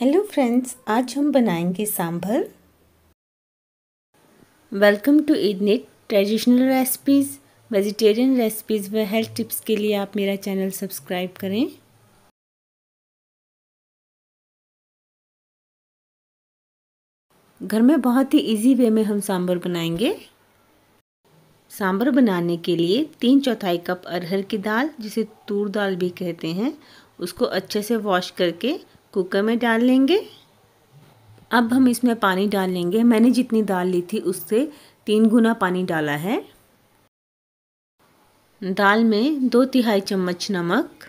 Hello friends आज हम बनाएँगे सांभर। वेलकम टू इडनेट ट्रेडिशनल रेसिपीज़ वेजिटेरियन रेसिपीज़ व हेल्थ टिप्स के लिए आप मेरा चैनल सब्सक्राइब करें। घर में बहुत ही इजी वे में हम सांभर बनाएँगे। सांभर बनाने के लिए तीन चौथाई कप अरहर की दाल, जिसे तूर दाल भी कहते हैं, उसको अच्छे से वॉश करके कुकर में डाल लेंगे। अब हम इसमें पानी डाल लेंगे। मैंने जितनी दाल ली थी, उससे तीन गुना पानी डाला है। दाल में दो तिहाई चम्मच नमक,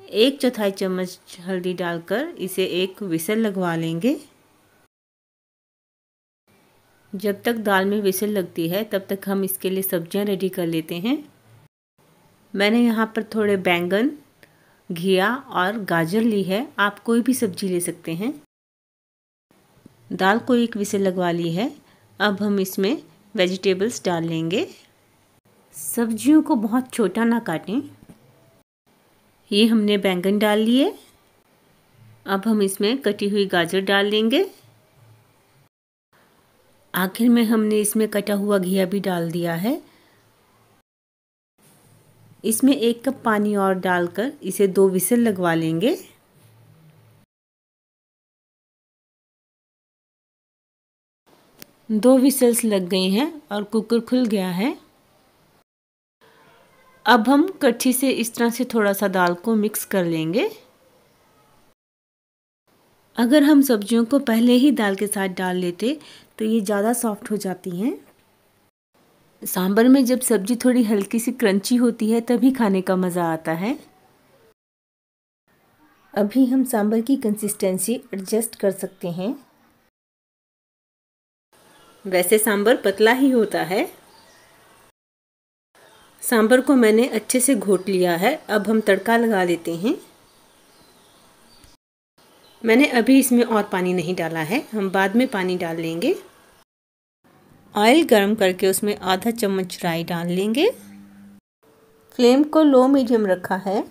एक चौथाई चम्मच हल्दी डालकर इसे एक विसल लगवा लेंगे। जब तक दाल में विसल लगती है, तब तक हम इसके लिए सब्ज़ियाँ रेडी कर लेते हैं। मैंने यहाँ पर थोड़े बैंगन घिया और गाजर ली है, आप कोई भी सब्ज़ी ले सकते हैं। दाल को एक विसल लगवा ली है, अब हम इसमें वेजिटेबल्स डाल लेंगे। सब्जियों को बहुत छोटा ना काटें। ये हमने बैंगन डाल लिए। अब हम इसमें कटी हुई गाजर डाल लेंगे। आखिर में हमने इसमें कटा हुआ घिया भी डाल दिया है। इसमें एक कप पानी और डालकर इसे दो विसल लगवा लेंगे। दो विसल्स लग गई हैं और कुकर खुल गया है। अब हम कच्ची से इस तरह से थोड़ा सा दाल को मिक्स कर लेंगे। अगर हम सब्जियों को पहले ही दाल के साथ डाल लेते तो ये ज़्यादा सॉफ्ट हो जाती हैं। सांभर में जब सब्ज़ी थोड़ी हल्की सी क्रंची होती है, तभी खाने का मज़ा आता है। अभी हम सांभर की कंसिस्टेंसी एडजस्ट कर सकते हैं। वैसे सांभर पतला ही होता है। सांभर को मैंने अच्छे से घोट लिया है, अब हम तड़का लगा लेते हैं। मैंने अभी इसमें और पानी नहीं डाला है, हम बाद में पानी डाल लेंगे। ऑयल गर्म करके उसमें आधा चम्मच राई डाल लेंगे। फ्लेम को लो मीडियम रखा है।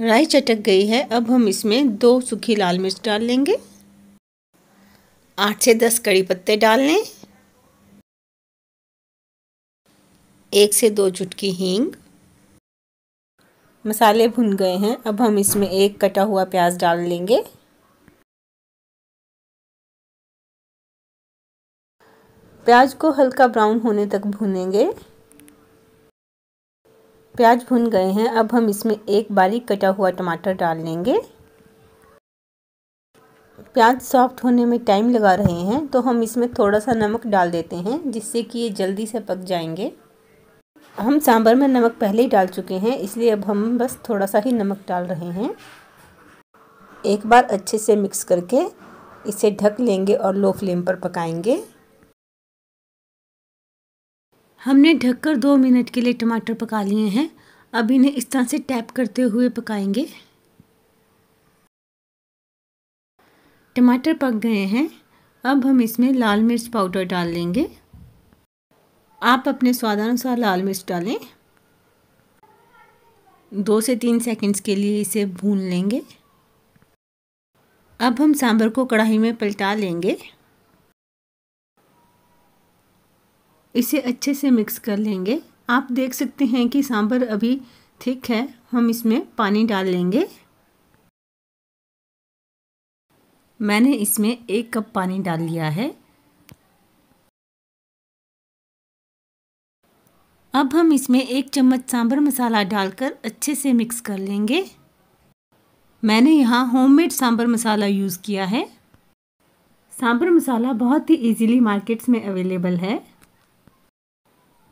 राई चटक गई है। अब हम इसमें दो सूखी लाल मिर्च डाल लेंगे। आठ से दस कड़ी पत्ते डाल लें। एक से दो चुटकी हींग। मसाले भुन गए हैं। अब हम इसमें एक कटा हुआ प्याज डाल लेंगे। प्याज को हल्का ब्राउन होने तक भूनेंगे। प्याज भुन गए हैं। अब हम इसमें एक बारीक कटा हुआ टमाटर डाल लेंगे। प्याज सॉफ्ट होने में टाइम लगा रहे हैं तो हम इसमें थोड़ा सा नमक डाल देते हैं, जिससे कि ये जल्दी से पक जाएँगे। हम सांभर में नमक पहले ही डाल चुके हैं, इसलिए अब हम बस थोड़ा सा ही नमक डाल रहे हैं। एक बार अच्छे से मिक्स करके इसे ढक लेंगे और लो फ्लेम पर पकाएँगे। हमने ढककर दो मिनट के लिए टमाटर पका लिए हैं। अब इन्हें इस तरह से टैप करते हुए पकाएँगे। टमाटर पक गए हैं। अब हम इसमें लाल मिर्च पाउडर डाल लेंगे। आप अपने स्वादानुसार लाल मिर्च डालें। दो से तीन सेकंड्स के लिए इसे भून लेंगे। अब हम सांभर को कढ़ाई में पलटा लेंगे। इसे अच्छे से मिक्स कर लेंगे। आप देख सकते हैं कि सांभर अभी थिक है, हम इसमें पानी डाल लेंगे। मैंने इसमें एक कप पानी डाल लिया है। अब हम इसमें एक चम्मच सांभर मसाला डालकर अच्छे से मिक्स कर लेंगे। मैंने यहाँ होममेड सांभर मसाला यूज़ किया है। सांभर मसाला बहुत ही इजीली मार्केट्स में अवेलेबल है।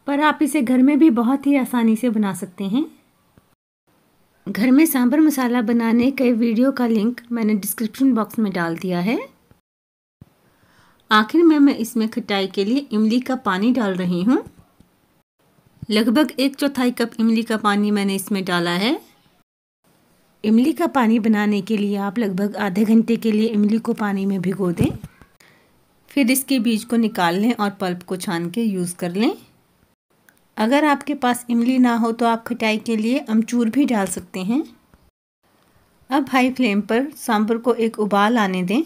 पर आप इसे घर में भी बहुत ही आसानी से बना सकते हैं। घर में सांभर मसाला बनाने के वीडियो का लिंक मैंने डिस्क्रिप्शन बॉक्स में डाल दिया है। आखिर में मैं इसमें खटाई के लिए इमली का पानी डाल रही हूँ। लगभग एक चौथाई कप इमली का पानी मैंने इसमें डाला है। इमली का पानी बनाने के लिए आप लगभग आधे घंटे के लिए इमली को पानी में भिगो दें। फिर इसके बीज को निकाल लें और पल्प को छान के यूज़ कर लें। अगर आपके पास इमली ना हो तो आप खटाई के लिए अमचूर भी डाल सकते हैं। अब हाई फ्लेम पर सांभर को एक उबाल आने दें।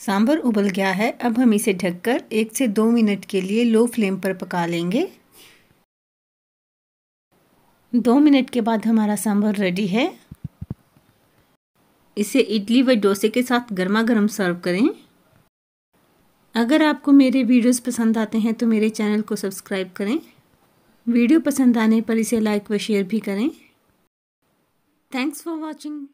सांभर उबल गया है, अब हम इसे ढककर एक से दो मिनट के लिए लो फ्लेम पर पका लेंगे। दो मिनट के बाद हमारा सांभर रेडी है। इसे इडली व डोसे के साथ गर्मा गर्म सर्व करें। अगर आपको मेरे वीडियोस पसंद आते हैं तो मेरे चैनल को सब्सक्राइब करें। वीडियो पसंद आने पर इसे लाइक व शेयर भी करें। Thanks for watching.